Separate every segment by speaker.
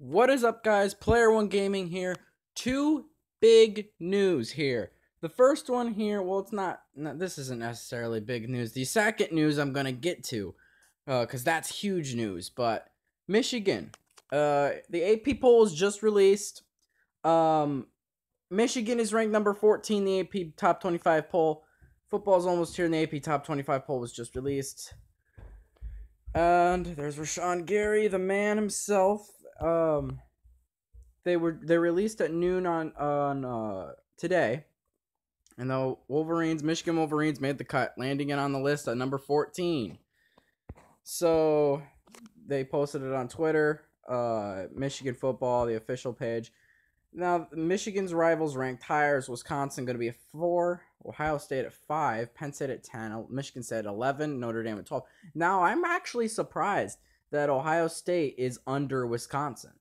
Speaker 1: What is up, guys? Player One Gaming here. Two big news here. The first one here, well, it's not, this isn't necessarily big news. The second news I'm gonna get to, because uh, that's huge news. But Michigan, uh, the AP poll is just released. Um, Michigan is ranked number 14 the AP Top 25 poll. Football's almost here, the AP Top 25 poll was just released. And there's Rashan Gary, the man himself. Um, they were they released at noon on on uh, today, and the Wolverines, Michigan Wolverines, made the cut, landing it on the list at number 14. So they posted it on Twitter, uh, Michigan football, the official page. Now, Michigan's rivals ranked higher is Wisconsin going to be a four, Ohio State at five, Penn State at 10, Michigan State at 11, Notre Dame at 12. Now, I'm actually surprised that Ohio State is under Wisconsin.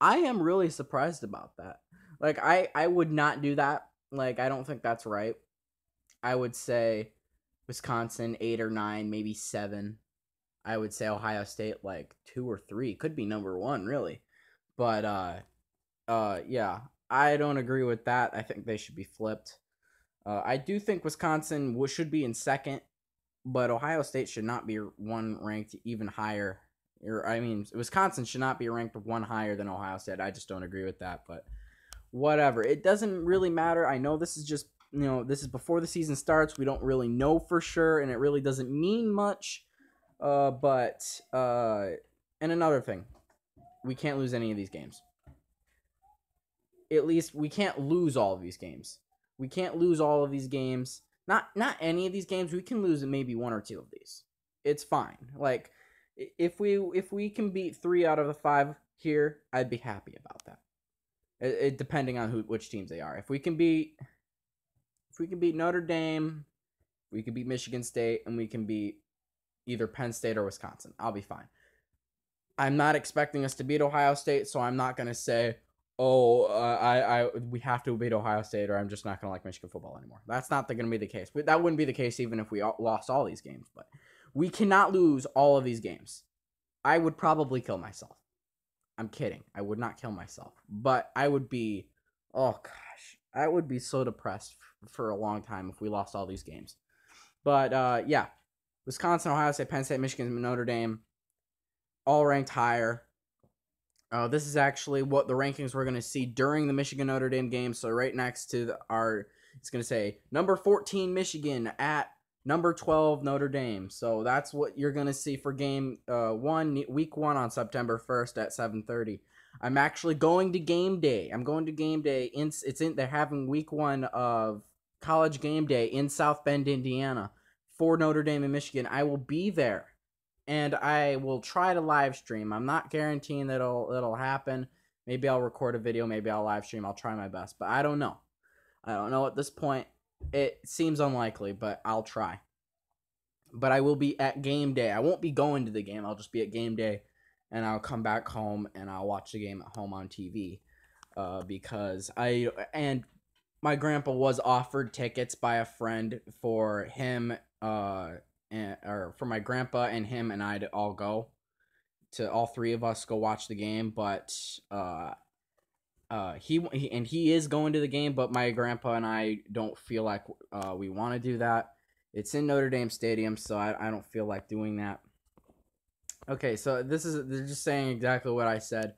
Speaker 1: I am really surprised about that. Like, I, I would not do that. Like, I don't think that's right. I would say Wisconsin, eight or nine, maybe seven. I would say Ohio State, like two or three. Could be number one, really. But, uh, uh, yeah, I don't agree with that. I think they should be flipped. Uh, I do think Wisconsin should be in second, but Ohio State should not be one ranked even higher. Or I mean, Wisconsin should not be ranked one higher than Ohio State. I just don't agree with that. But whatever, it doesn't really matter. I know this is just you know this is before the season starts. We don't really know for sure, and it really doesn't mean much. Uh, but uh, and another thing, we can't lose any of these games at least we can't lose all of these games. We can't lose all of these games. Not not any of these games. We can lose maybe one or two of these. It's fine. Like if we if we can beat three out of the five here, I'd be happy about that. It, it, depending on who which teams they are. If we can beat if we can beat Notre Dame, we can beat Michigan State, and we can beat either Penn State or Wisconsin. I'll be fine. I'm not expecting us to beat Ohio State, so I'm not gonna say, oh, uh, I, I, we have to beat Ohio State, or I'm just not gonna like Michigan football anymore. That's not going to be the case. But That wouldn't be the case even if we lost all these games. But we cannot lose all of these games. I would probably kill myself. I'm kidding. I would not kill myself, but I would be, oh gosh, I would be so depressed for a long time if we lost all these games. But uh, yeah, Wisconsin, Ohio State, Penn State, Michigan, Notre Dame, all ranked higher. Uh, this is actually what the rankings we're going to see during the Michigan Notre Dame game. So right next to the, our, it's going to say number 14 Michigan at number 12 Notre Dame. So that's what you're going to see for game uh, one, week one on September 1st at 7:30. I'm actually going to game day. I'm going to game day. In, it's in. They're having week one of college game day in South Bend, Indiana, for Notre Dame and Michigan. I will be there and I will try to live stream. I'm not guaranteeing that it'll it'll happen. Maybe I'll record a video, maybe I'll live stream. I'll try my best, but I don't know. I don't know at this point. It seems unlikely, but I'll try. But I will be at game day. I won't be going to the game. I'll just be at game day and I'll come back home and I'll watch the game at home on TV. Uh, because I and my grandpa was offered tickets by a friend for him uh and or for my grandpa and him and I to all go to all three of us go watch the game, but uh uh he, he and he is going to the game, but my grandpa and I don't feel like uh we want to do that. It's in Notre Dame Stadium, so I, I don't feel like doing that. Okay, so this is they're just saying exactly what I said.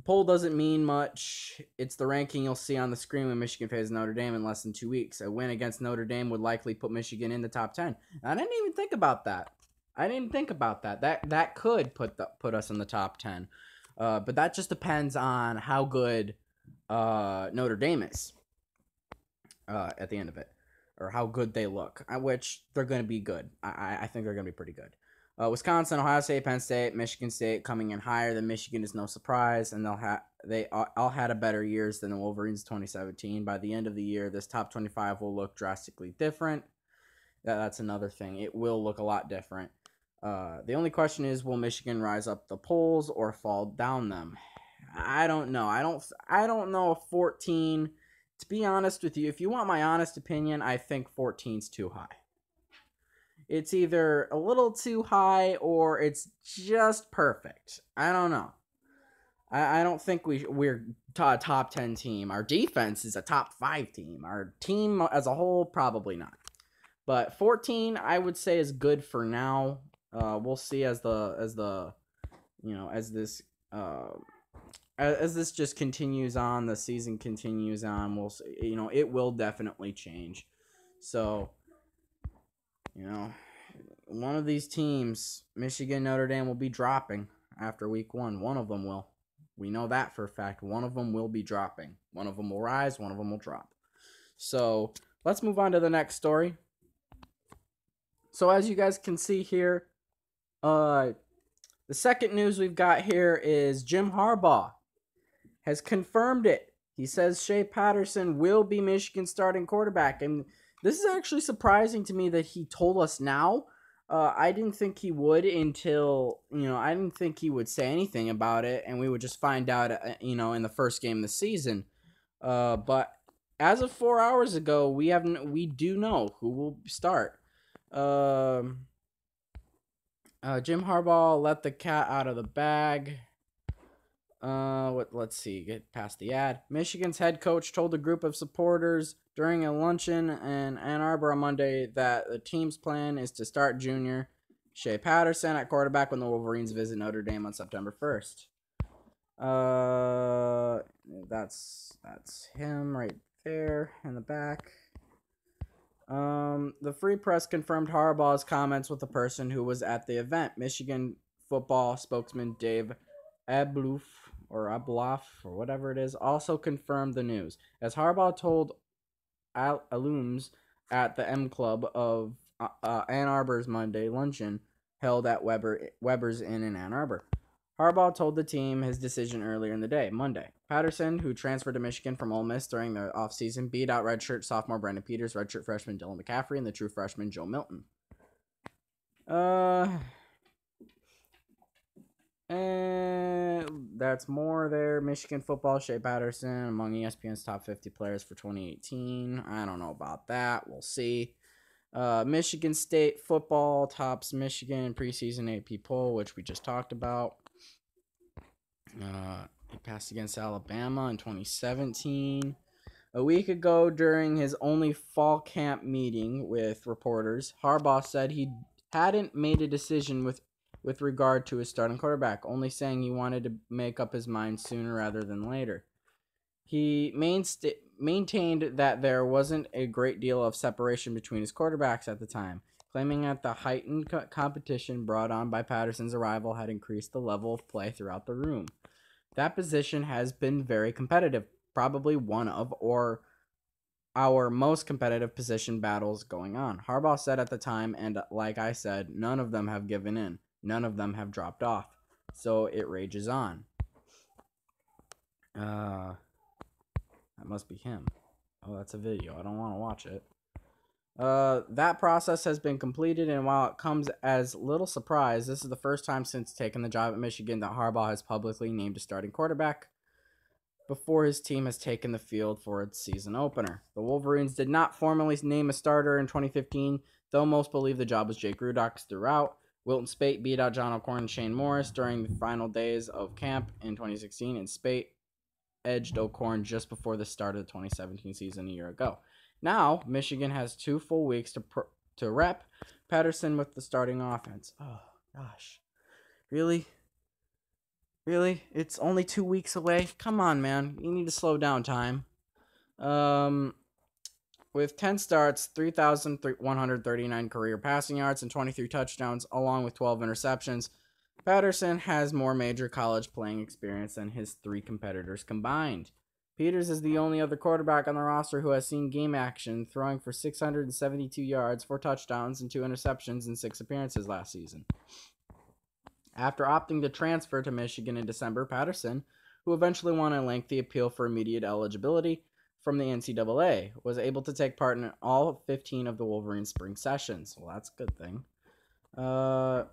Speaker 1: The poll doesn't mean much. It's the ranking you'll see on the screen when Michigan faces Notre Dame in less than two weeks. A win against Notre Dame would likely put Michigan in the top ten. I didn't even think about that. I didn't think about that. That that could put the, put us in the top ten, uh, but that just depends on how good uh, Notre Dame is uh, at the end of it, or how good they look. Which they're going to be good. I I think they're going to be pretty good. Uh, Wisconsin, Ohio State, Penn State, Michigan State coming in higher than Michigan is no surprise, and they'll have they all had a better years than the Wolverines 2017. By the end of the year, this top 25 will look drastically different. That, that's another thing. It will look a lot different. Uh, the only question is, will Michigan rise up the polls or fall down them? I don't know. I don't. I don't know. 14. To be honest with you, if you want my honest opinion, I think 14's too high it's either a little too high or it's just perfect. I don't know. I, I don't think we we're a top ten team. Our defense is a top five team. Our team as a whole probably not. But 14, I would say, is good for now. Uh, we'll see as the as the you know as this uh, as this just continues on, the season continues on. We'll see, you know it will definitely change. So you know, one of these teams, Michigan, Notre Dame, will be dropping after week one. One of them will. We know that for a fact. One of them will be dropping. One of them will rise. One of them will drop. So let's move on to the next story. So as you guys can see here, uh, the second news we've got here is Jim Harbaugh has confirmed it. He says Shea Patterson will be Michigan's starting quarterback, and this is actually surprising to me that he told us now. Uh, I didn't think he would until you know I didn't think he would say anything about it, and we would just find out uh, you know in the first game of the season. Uh, but as of four hours ago, we haven't we do know who will start. Um, uh, Jim Harbaugh let the cat out of the bag. Uh, what? Let's see. Get past the ad. Michigan's head coach told a group of supporters during a luncheon in Ann Arbor on Monday that the team's plan is to start junior Shea Patterson at quarterback when the Wolverines visit Notre Dame on September first. Uh, that's that's him right there in the back. Um, the Free Press confirmed Harbaugh's comments with a person who was at the event. Michigan football spokesman Dave Ablouf or Abloff or whatever it is also confirmed the news. As Harbaugh told Al- Alums at the M Club of uh, uh, Ann Arbor's Monday luncheon held at Weber Weber's Inn in Ann Arbor. Harbaugh told the team his decision earlier in the day, Monday. Patterson, who transferred to Michigan from Ole Miss during the offseason, beat out redshirt sophomore Brandon Peters, redshirt freshman Dylan McCaffrey, and the true freshman Joe Milton. Uh, and that's more there. Michigan football, Shea Patterson among ESPN's top 50 players for 2018. I don't know about that. We'll see. Uh, Michigan State football tops Michigan preseason AP poll, which we just talked about. Uh, he passed against Alabama in 2017. A week ago, during his only fall camp meeting with reporters, Harbaugh said he hadn't made a decision with with regard to his starting quarterback, only saying he wanted to make up his mind sooner rather than later. He mainst- maintained that there wasn't a great deal of separation between his quarterbacks at the time, claiming that the heightened co- competition brought on by Patterson's arrival had increased the level of play throughout the room. That position has been very competitive, probably one of or our most competitive position battles going on. Harbaugh said at the time, and like I said, none of them have given in. None of them have dropped off. So it rages on. Uh, that must be him. Oh, that's a video. I don't want to watch it. Uh, that process has been completed, and while it comes as little surprise, this is the first time since taking the job at Michigan that Harbaugh has publicly named a starting quarterback before his team has taken the field for its season opener. The Wolverines did not formally name a starter in 2015, though most believe the job was Jake Rudock's throughout. Wilton Speight beat out John O'Korn and Shane Morris during the final days of camp in 2016, and Spate edged O'Korn just before the start of the 2017 season a year ago. Now, Michigan has two full weeks to pr- to rep Patterson with the starting offense. Oh gosh, really, really? It's only two weeks away. Come on, man. You need to slow down time. Um, with 10 starts, 3,139 career passing yards, and 23 touchdowns, along with 12 interceptions, Patterson has more major college playing experience than his three competitors combined. Peters is the only other quarterback on the roster who has seen game action, throwing for 672 yards, four touchdowns, and two interceptions in six appearances last season. After opting to transfer to Michigan in December, Patterson, who eventually won a lengthy appeal for immediate eligibility, from the NCAA, was able to take part in all 15 of the Wolverine spring sessions. Well, that's a good thing. Uh,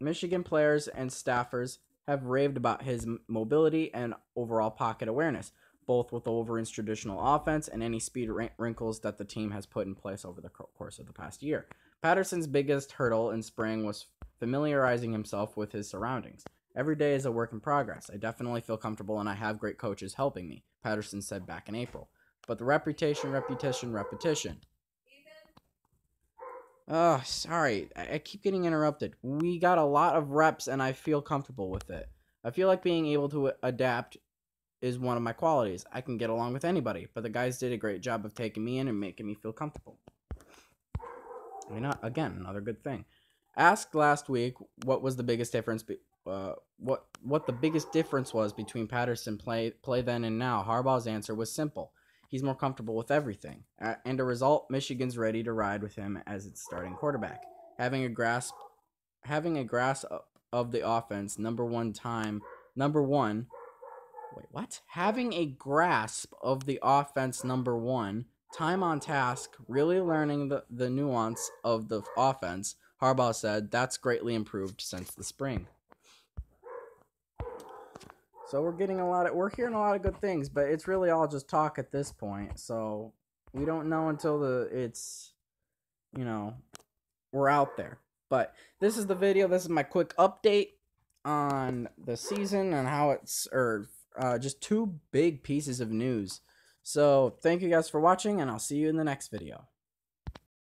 Speaker 1: Michigan players and staffers have raved about his mobility and overall pocket awareness, both with the Wolverines' traditional offense and any speed wrinkles that the team has put in place over the course of the past year. Patterson's biggest hurdle in spring was familiarizing himself with his surroundings. Every day is a work in progress. I definitely feel comfortable and I have great coaches helping me, Patterson said back in April. But the reputation, repetition, repetition. Oh, sorry. I, I keep getting interrupted. We got a lot of reps and I feel comfortable with it. I feel like being able to adapt is one of my qualities. I can get along with anybody, but the guys did a great job of taking me in and making me feel comfortable. I mean, again, another good thing. Asked last week what was the biggest difference, be, uh, what what the biggest difference was between Patterson play play then and now. Harbaugh's answer was simple. He's more comfortable with everything, and a result, Michigan's ready to ride with him as its starting quarterback. Having a grasp, having a grasp of the offense, number one time, number one Wait, what? Having a grasp of the offense, number one, time on task, really learning the, the nuance of the offense, Harbaugh said that's greatly improved since the spring. So we're getting a lot of we're hearing a lot of good things, but it's really all just talk at this point. So we don't know until the it's you know we're out there. But this is the video. This is my quick update on the season and how it's or uh, just two big pieces of news. So thank you guys for watching, and I'll see you in the next video.